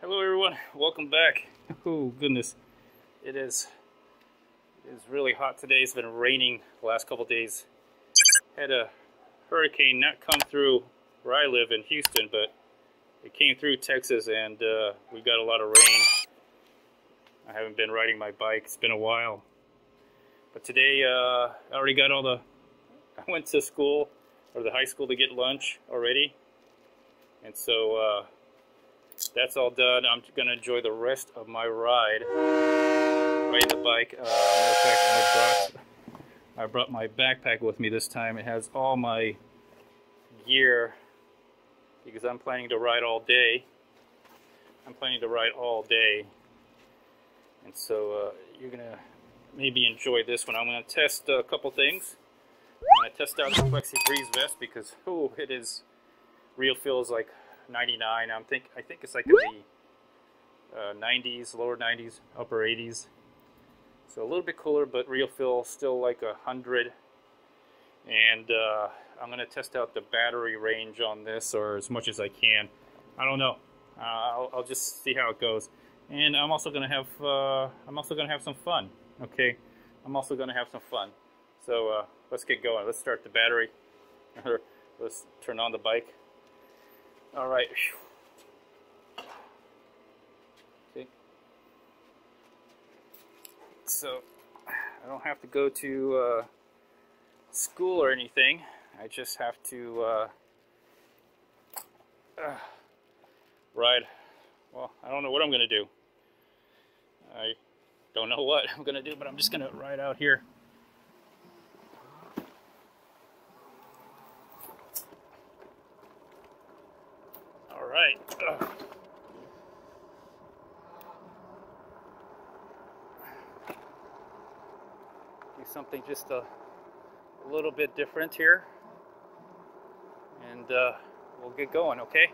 Hello everyone, welcome back. Oh goodness, it is it is really hot today. It's been raining the last couple days. Had a hurricane not come through where I live in Houston, but it came through Texas and uh, we got a lot of rain. I haven't been riding my bike. It's been a while. But today uh, I already got all the. I went to school or the high school to get lunch already, and so. Uh, that's all done. I'm gonna enjoy the rest of my ride. Riding the bike. Uh, fact, I brought, I brought my backpack with me this time. It has all my gear because I'm planning to ride all day. I'm planning to ride all day. And so uh, you're gonna maybe enjoy this one. I'm gonna test a couple things. I'm gonna test out the Flexi Freeze vest because oh, it is real feels like 99. I'm think I think it's like in the uh, 90s, lower 90s, upper 80s. So a little bit cooler, but real feel still like a hundred. And uh, I'm gonna test out the battery range on this, or as much as I can. I don't know. Uh, I'll, I'll, just see how it goes. And I'm also gonna have uh, I'm also gonna have some fun. Okay, I'm also gonna have some fun. So uh, let's get going. Let's start the battery. let's turn on the bike. All right. Okay. So I don't have to go to uh, school or anything. I just have to uh, uh, ride. Well, I don't know what I'm going to do. I don't know what I'm going to do, but I'm just going to ride out here. Right. Do something just a, little bit different here. And uh, we'll get going, okay?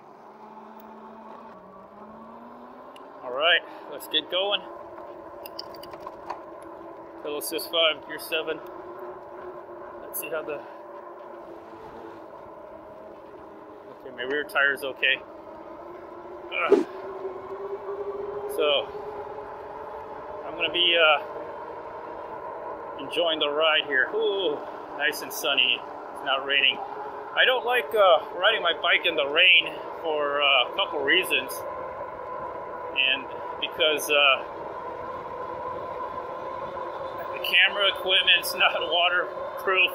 All right, let's get going. Assist 5, Gear 7. Let's see how the... Okay, my rear tire is okay. So, I'm to be uh, enjoying the ride here. Ooh, nice and sunny. It's not raining. I don't like uh, riding my bike in the rain for uh, a couple reasons. And because uh, the camera equipment's not waterproof,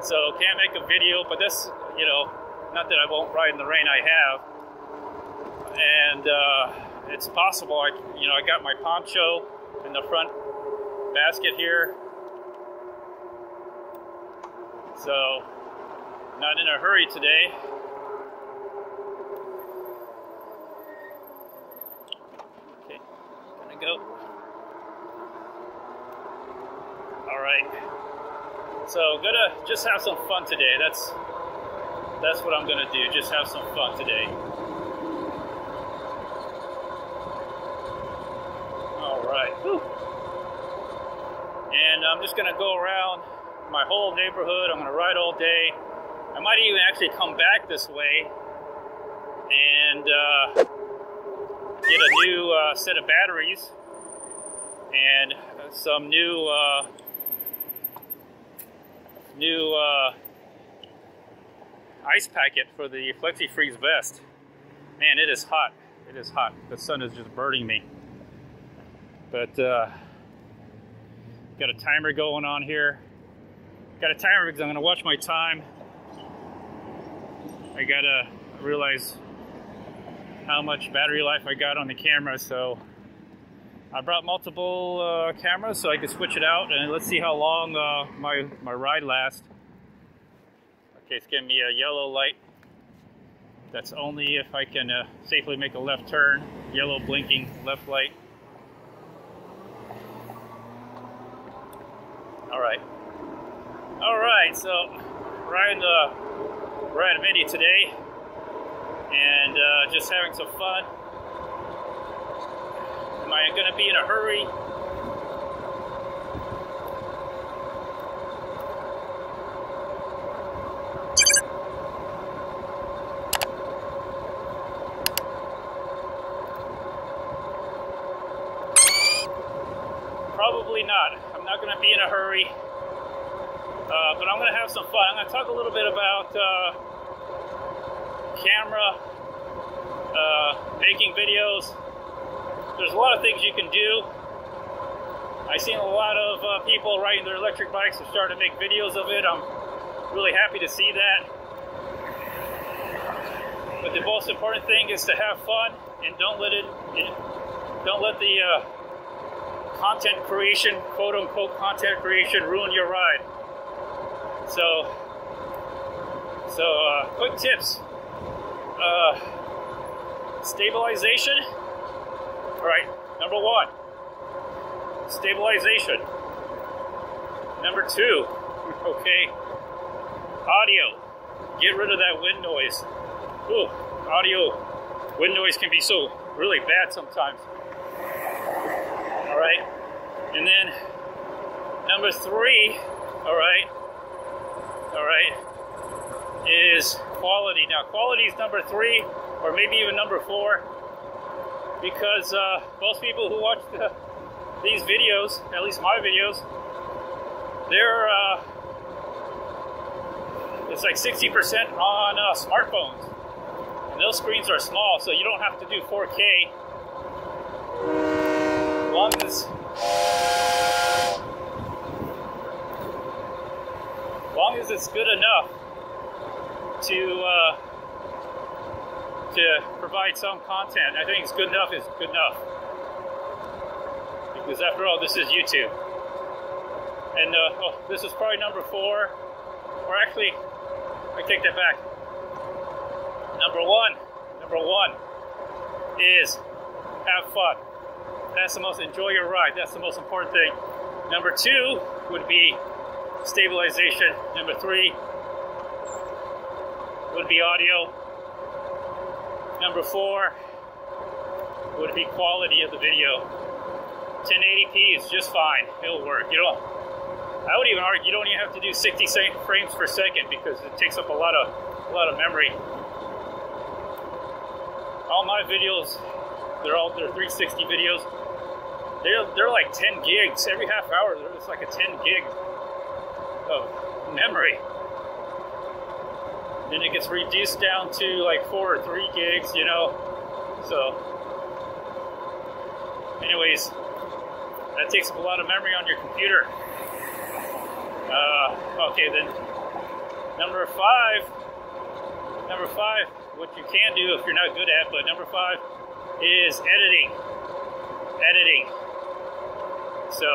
so can't make a video. But this, you know, not that I won't ride in the rain, I have and uh, it's possible. I, you know, I got my poncho in the front basket here, so not in a hurry today. Okay, gonna go. All right. So gonna just have some fun today. That's that's what I'm gonna do. Just have some fun today. Right. Whew. And I'm just going to go around my whole neighborhood. I'm going to ride all day. I might even actually come back this way and uh, get a new uh, set of batteries and some new uh, new uh, ice packet for the Flexi Freeze vest. Man, it is hot. It is hot. The sun is just burning me. But uh, got a timer going on here. Got a timer because I'm gonna watch my time. I gotta realize how much battery life I got on the camera, so I brought multiple uh, cameras so I can switch it out and let's see how long uh, my, my ride lasts. Okay, it's giving me a yellow light. That's only if I can uh, safely make a left turn. Yellow blinking left light. All right. All right, so riding the Rad Mini today and uh, just having some fun. Am I going to be in a hurry? Going to be in a hurry, uh, but I'm going to have some fun. I'm going to talk a little bit about uh, camera, uh, making videos. There's a lot of things you can do. I've seen a lot of uh, people riding their electric bikes and starting to make videos of it. I'm really happy to see that. But the most important thing is to have fun and don't let it, don't let the uh, content creation, quote unquote content creation, ruin your ride. So, so uh, quick tips. Uh, stabilization. All right, number one, stabilization. Number two, okay, audio. Get rid of that wind noise. Ooh, audio, wind noise can be so really bad sometimes. All right, and then number three, all right, all right, is quality. Now, quality is number three, or maybe even number four, because uh, most people who watch the, these videos, at least my videos, they're uh, it's like 60% on uh, smartphones. And those screens are small, so you don't have to do 4K. Long as, long as it's good enough to uh, to provide some content. I think it's good enough is good enough. Because after all, this is YouTube. And uh, oh, this is probably number four, or actually, I take that back. Number one, number one is have fun. That's the most, enjoy your ride. That's the most important thing. Number two would be stabilization. Number three would be audio. Number four would be quality of the video. 1080p is just fine. It'll work. You don't. I would even argue you don't even have to do 60 frames per second because it takes up a lot of a lot of memory all my videos, they're all they're 360 videos. They're they're like 10 gigs every half hour. It's like a 10 gig of memory. Then it gets reduced down to like four or three gigs, you know. So, anyways, that takes up a lot of memory on your computer. Uh, okay, then number five. Number five what you can do if you're not good at. But number five is editing. Editing. So,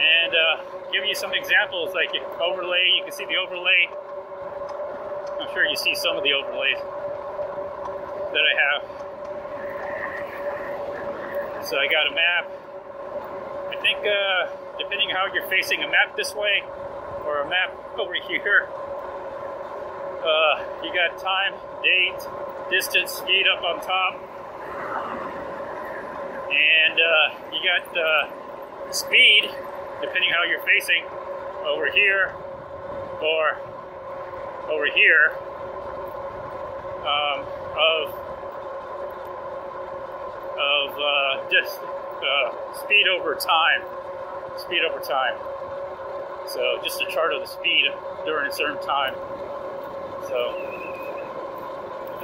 and uh, give you some examples like overlay. You can see the overlay. I'm sure you see some of the overlays that I have. So I got a map. I think uh, depending how you're facing a map this way or a map over here, uh, you got time, date, distance, speed up on top. And uh, you got uh, speed, depending how you're facing, over here or over here um, of of uh, just uh, speed over time, speed over time. So just a chart of the speed during a certain time. So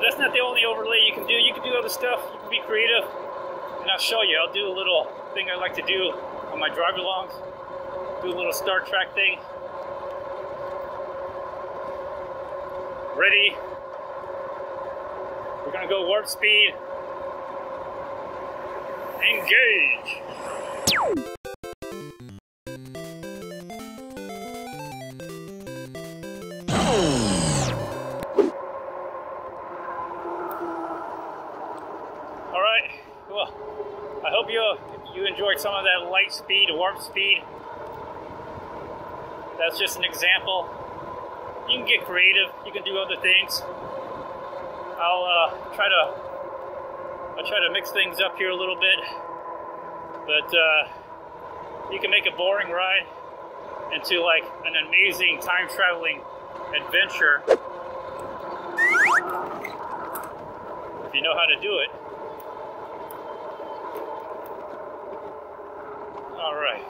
that's not the only overlay you can do. You can do other stuff. You can be creative. And I'll show you. I'll do a little thing I like to do on my drive alongs. Do a little Star Trek thing. Ready? We're gonna go warp speed. Engage! Speed, warp speed. That's just an example. You can get creative. You can do other things. I'll uh, try to I'll try to mix things up here a little bit, but uh, you can make a boring ride into like an amazing time traveling adventure if you know how to do it. All right.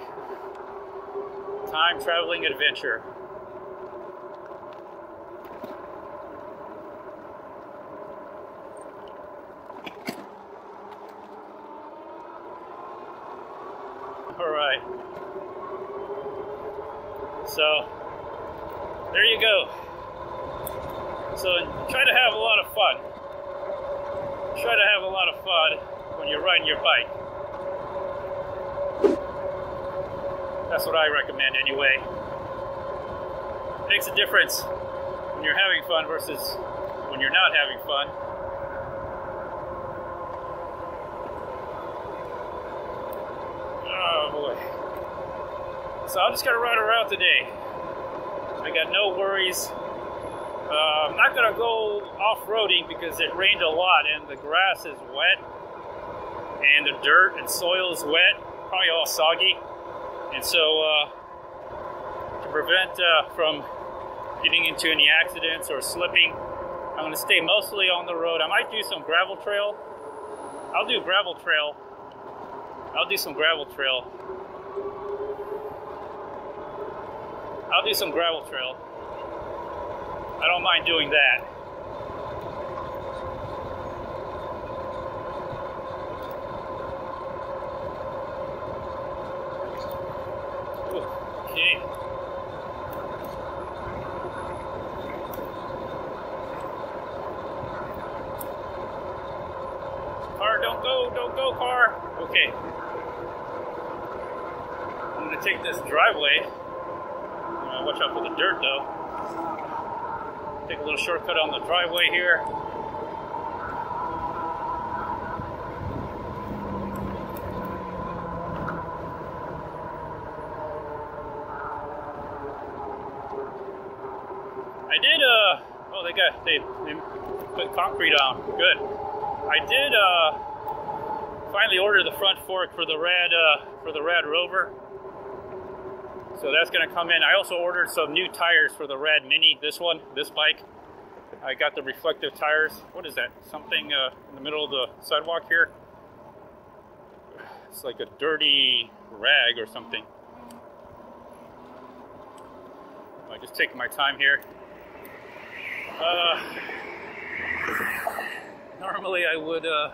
Time traveling adventure. All right. So, there you go. So, try to have a lot of fun. Try to have a lot of fun when you're riding your bike. That's what I recommend anyway. It makes a difference when you're having fun versus when you're not having fun. Oh boy. So I'm just gonna ride around today. I got no worries. Uh, I'm not gonna go off-roading because it rained a lot and the grass is wet and the dirt and soil is wet, probably all soggy. And so, uh, to prevent uh, from getting into any accidents or slipping, I'm going to stay mostly on the road. I might do some gravel trail. I'll do gravel trail. I'll do some gravel trail. I'll do some gravel trail. I don't mind doing that. Okay. Car, don't go, don't go, car. Okay. I'm gonna take this driveway. Uh, watch out for the dirt though. Take a little shortcut on the driveway here. I did, uh, oh, they got, they, they put concrete on. Good. I did, uh, finally order the front fork for the Rad, uh, for the Rad Rover. So that's gonna come in. I also ordered some new tires for the Rad Mini, this one, this bike. I got the reflective tires. What is that? Something, uh, in the middle of the sidewalk here? It's like a dirty rag or something. I'm just taking my time here. Uh, normally I would uh,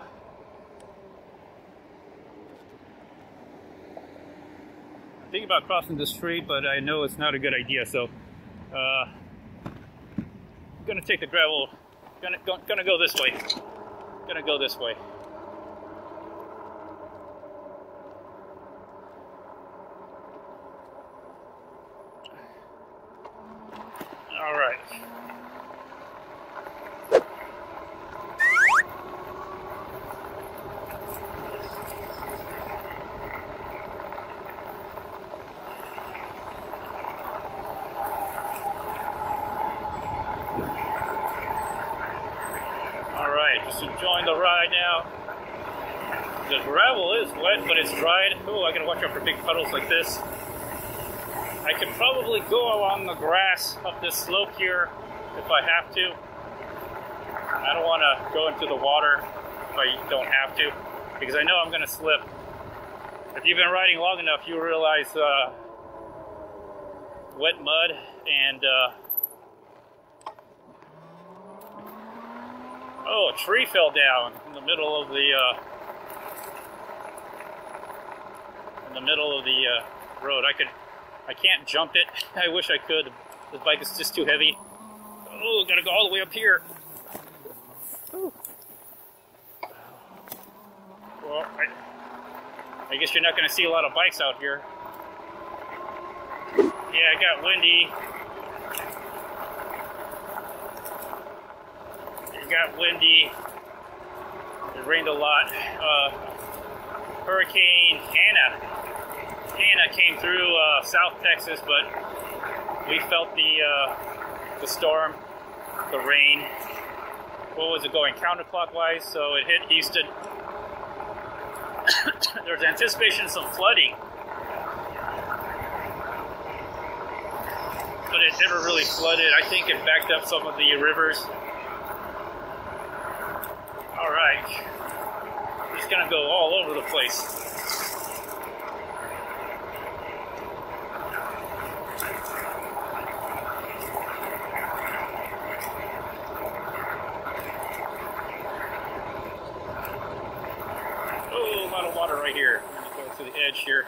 think about crossing the street, but I know it's not a good idea. So, uh, I'm gonna take the gravel. Gonna gonna go this way. Gonna go this way. All right. All right, just enjoying the ride now. The gravel is wet, but it's dried. Oh, I gotta watch out for big puddles like this. I could probably go along the grass up this slope here if I have to. I don't want to go into the water if I don't have to, because I know I'm gonna slip. If you've been riding long enough, you realize uh, wet mud and uh, Oh, a tree fell down in the middle of the uh, in the middle of the uh, road. I could, I can't jump it. I wish I could. This bike is just too heavy. Oh, gotta go all the way up here. Well, I, I guess you're not gonna see a lot of bikes out here. Yeah, it got windy. Got windy. It rained a lot. Uh, Hurricane Hanna. Hanna came through uh, South Texas, but we felt the uh, the storm, the rain. What was it going counterclockwise? So it hit Houston. There's anticipation of some flooding, but it never really flooded. I think it backed up some of the rivers strike. He's going to go all over the place. Oh, edge here.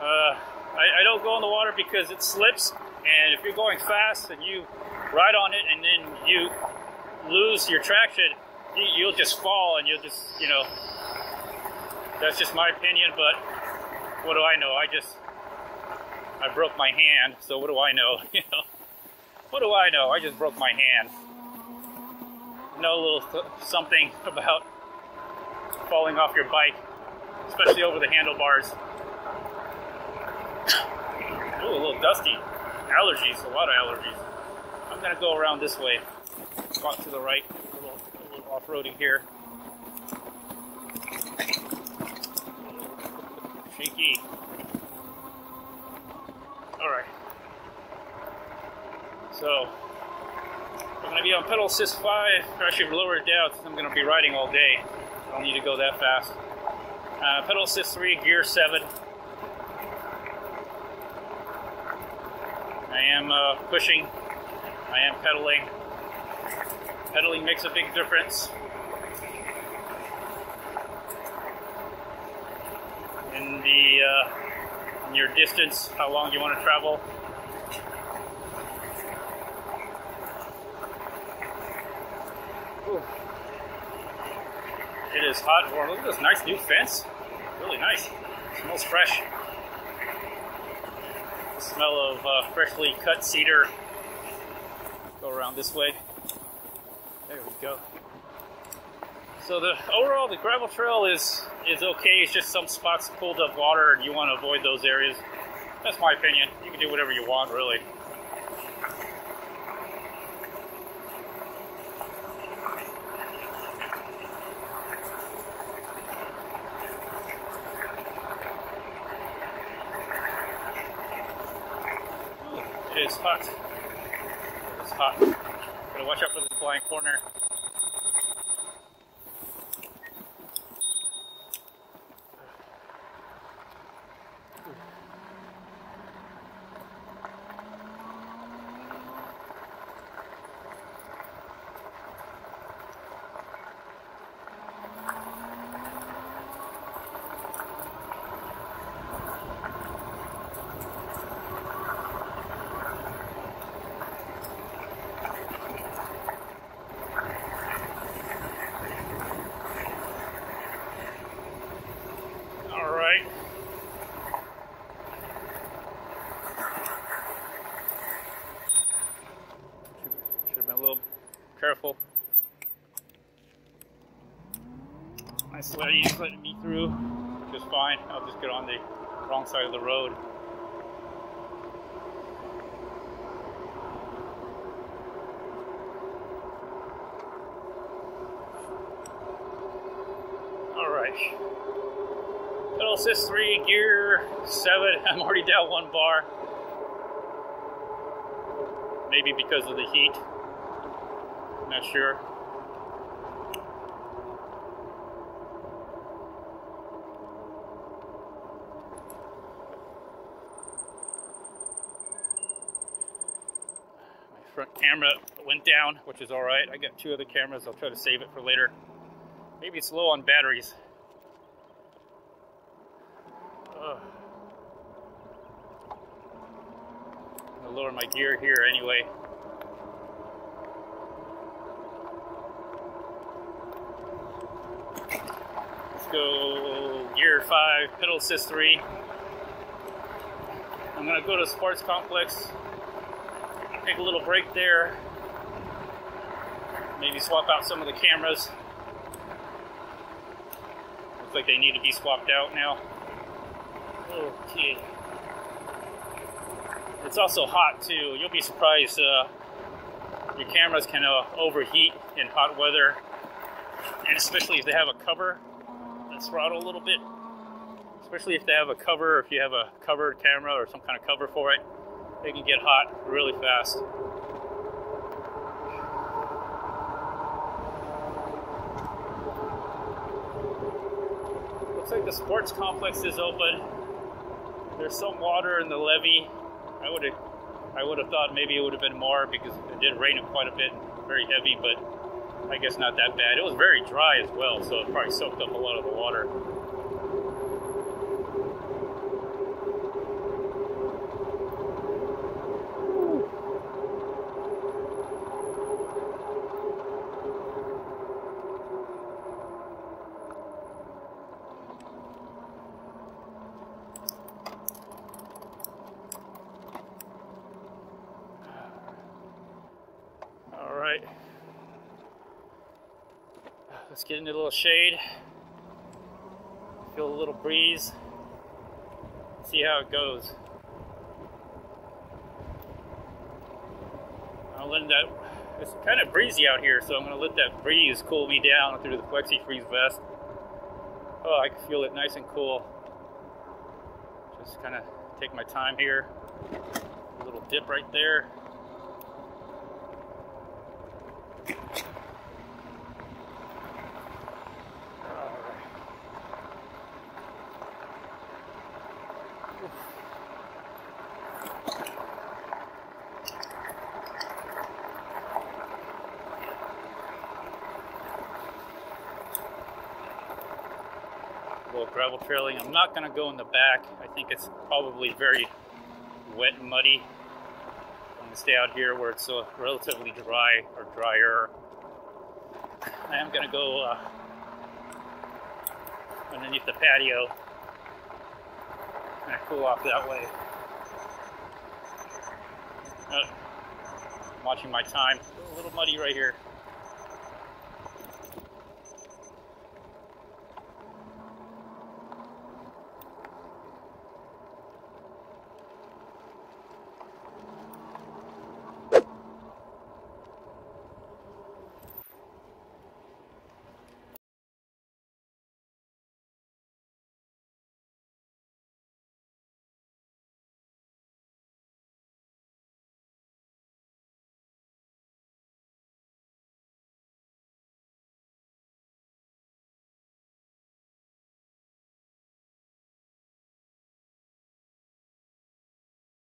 Uh, I, I don't go in the water because it slips, and if you're going fast and you ride on it and then you lose your traction, you, you'll just fall and you'll just, you know, that's just my opinion, but what do I know? I just, I broke my hand, so what do I know? You know, what do I know? I just broke my hand. Know a little th something about falling off your bike, especially over the handlebars. Ooh, a little dusty. Allergies, a lot of allergies. I'm gonna go around this way. Spot to the right, a little, a little off-roading here. Shaky. Alright. So, I'm going to be on pedal assist 5, or actually lower it down I'm going to be riding all day. I don't need to go that fast. Uh, pedal assist 3, gear 7. I am uh, pushing, I am pedaling. Pedaling makes a big difference. In the uh, in your distance, how long you want to travel. It is hot. Well, look at this nice new fence. Really nice. It smells fresh. The smell of uh, freshly cut cedar. Go around this way. There we go. So the overall, the gravel trail is is okay. It's just some spots pulled up water, and you want to avoid those areas. That's my opinion. You can do whatever you want, really. It is hot. Hot. Gotta watch out for this blind corner. a little careful. Nice lady letting me through, is fine. I'll just get on the wrong side of the road. Alright. Pedal assist 3, gear 7. I'm already down one bar. Maybe because of the heat. Not sure. My front camera went down, which is alright. I got two other cameras. I'll try to save it for later. Maybe it's low on batteries. Ugh. I'll lower my gear here anyway. Go gear 5, pedal assist 3. I'm going to go to Sports Complex, take a little break there, maybe swap out some of the cameras. Looks like they need to be swapped out now. Okay. It's also hot too. You'll be surprised. Uh, your cameras can uh, overheat in hot weather, and especially if they have a cover the throttle a little bit, especially if they have a cover, if you have a covered camera or some kind of cover for it, they can get hot really fast. Looks like the sports complex is open. There's some water in the levee. I would have I would have thought maybe it would have been more because it did rain quite a bit, very heavy, but I guess not that bad. It was very dry as well, so it probably soaked up a lot of the water. All right. Let's get into a little shade. Feel a little breeze. See how it goes. I'll let that. It's kind of breezy out here, so I'm to let that breeze cool me down through the Flexi Freeze vest. Oh, I can feel it nice and cool. Just kind of take my time here. A little dip right there. Gravel trailing. I'm not going to go in the back. I think it's probably very wet and muddy. I'm going to stay out here where it's uh, relatively dry or drier. I am going to go uh, underneath the patio and cool off that way. Uh, watching my time. A little muddy right here.